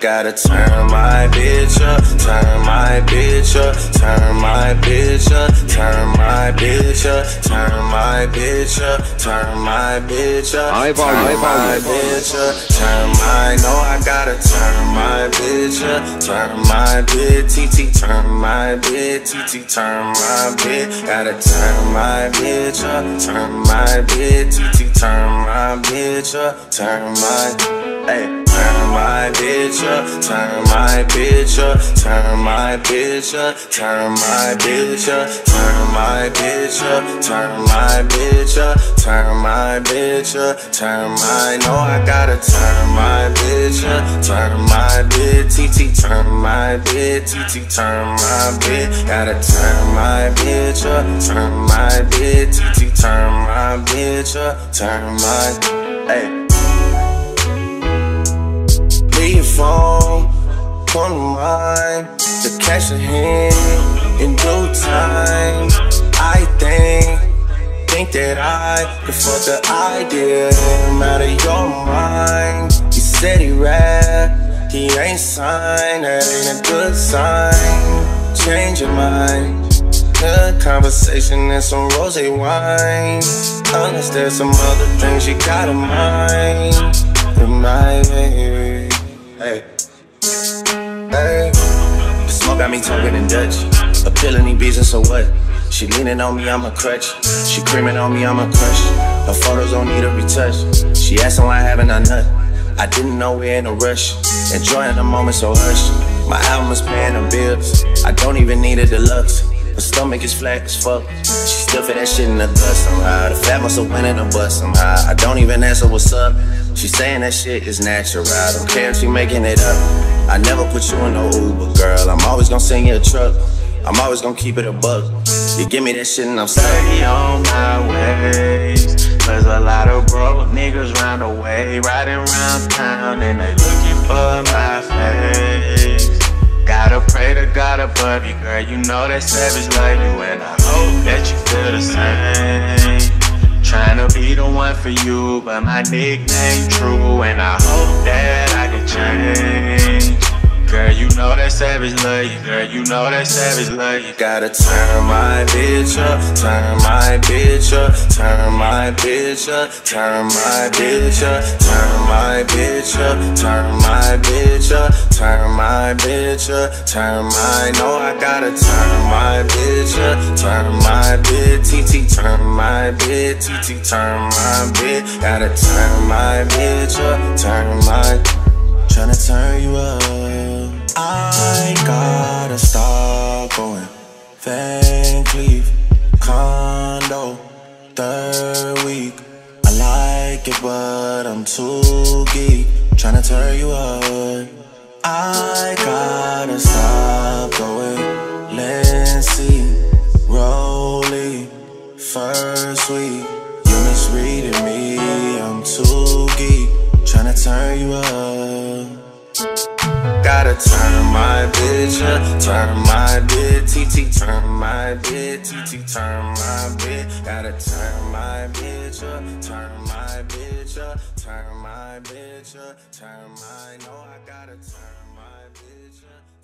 Gotta turn my bitch up, turn my bitch up, turn my bitch up, turn my bitch up, turn my bitch up, turn my bitch up, turn my bitch up, turn my, no I gotta turn my bitch up, turn my bitch, TT, turn my bitch, TT, turn my bitch, gotta turn my bitch up, turn my bitch, TT, turn my bitch up, turn my, hey. Bitch turn my bitch up, turn my bitch up, turn my bitch up, turn my bitch up, turn my bitch up, turn my bitch up, turn my no I gotta turn my bitch up, turn my bitch, TT turn my bitch, TT turn my bitch, gotta turn my bitch up, turn my bitch, TT turn my bitch up, turn my, hey. Leave your phone, come to mine. The cash in hand in due time. I think, think that I could fuck the idea out of your mind. He said he rap, he ain't signed, that ain't a good sign. Change your mind. Good conversation and some rose wine. Unless there's some other things you got in mind. In my baby. Hey. Hey. The smoke got me talking in Dutch. Appealing these beats and so what? She leaning on me, I'm a crutch. She creaming on me, I'm a crush. Her photos don't need a retouch. She asking why I haven't I nut? I didn't know we're in a rush. Enjoying the moment, so hush. My album is paying the bills. I don't even need a deluxe. Her stomach is flat as fuck. She fit that shit in the dust somehow. The fat must have went in the butt somehow. I don't even answer what's up. She saying that shit is natural. I don't care if she making it up. I never put you in no Uber, girl. I'm always gonna send you a truck. I'm always gonna keep it a buck. You give me that shit and I'm stuck. Steady on my ways. There's a lot of broke niggas round the way, riding round town, and they looking for my face. Gotta pray to God above you, girl. You know that savage love you, and I hope that you feel the same. One for you, but my nickname true, and I hope that I can change. Girl, you know that savage love you, girl. You know that savage love you. Gotta turn my bitch up, turn my bitch up, turn my bitch up, turn my bitch up, turn my bitch up, turn my my bitch up, turn my no I gotta turn my bitch up, turn my bitch, TT turn my bitch, TT turn my bitch, gotta turn my bitch up, turn my tryna turn you up. I gotta stop going. Van Cleef, condo, third week. I like it, but I'm too geek. Tryna turn you up. I gotta stop going. Let's see, Rolly, first week. You misreading me, I'm too geek. Tryna turn you up. Gotta turn my bitch up, turn my bitch, TT turn my bitch, TT turn my bitch. Gotta turn my bitch up, turn my bitch up, turn my bitch up, turn my no I gotta turn my bitch up.